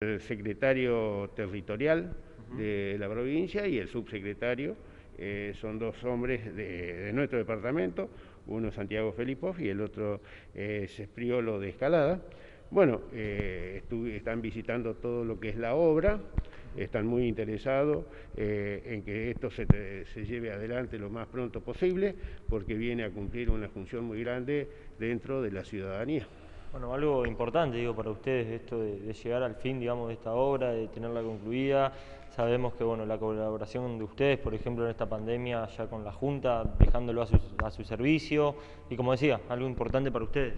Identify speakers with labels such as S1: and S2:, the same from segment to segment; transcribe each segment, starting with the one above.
S1: el secretario territorial de la provincia y el subsecretario. Eh, son dos hombres de, nuestro departamento, uno Santiago Felipov y el otro es de Escalada. Bueno, eh, están visitando todo lo que es la obra, están muy interesados eh, en que esto se, se, lleve adelante lo más pronto posible, porque viene a cumplir una función muy grande dentro de la ciudadanía.
S2: Bueno, algo importante, digo, para ustedes, esto de, llegar al fin, digamos, de esta obra, de tenerla concluida. Sabemos que, bueno, la colaboración de ustedes, por ejemplo, en esta pandemia, ya con la Junta, dejándolo a su, a su servicio, y como decía, algo importante para ustedes.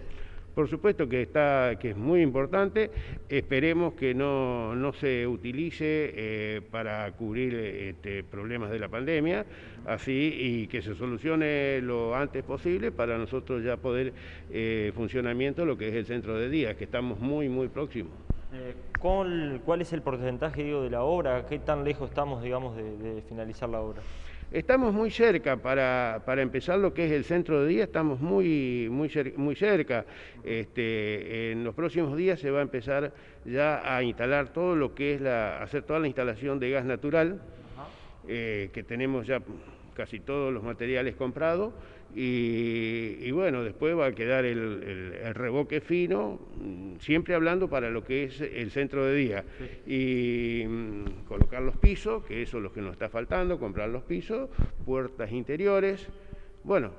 S1: Por supuesto que, está, que es muy importante, esperemos que no, se utilice eh, para cubrir este, problemas de la pandemia, así y que se solucione lo antes posible para nosotros ya poder eh, funcionamiento lo que es el centro de día, que estamos muy, muy próximos.
S2: Eh, ¿Cuál es el porcentaje digo, de la obra? ¿Qué tan lejos estamos digamos, de finalizar la obra?
S1: Estamos muy cerca para, empezar lo que es el centro de día, estamos muy, muy, muy cerca. Este, en los próximos días se va a empezar ya a instalar todo lo que es la, hacer toda la instalación de gas natural, eh, que tenemos ya casi todos los materiales comprados y, bueno, después va a quedar el, reboque fino, siempre hablando para lo que es el centro de día. Y mm, colocar los pisos, que eso es lo que nos está faltando, comprar los pisos, puertas interiores. Bueno,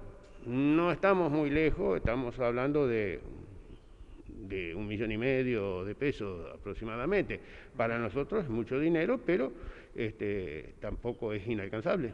S1: no estamos muy lejos, estamos hablando de, de un millón y medio de pesos aproximadamente. Para nosotros es mucho dinero, pero este, tampoco es inalcanzable.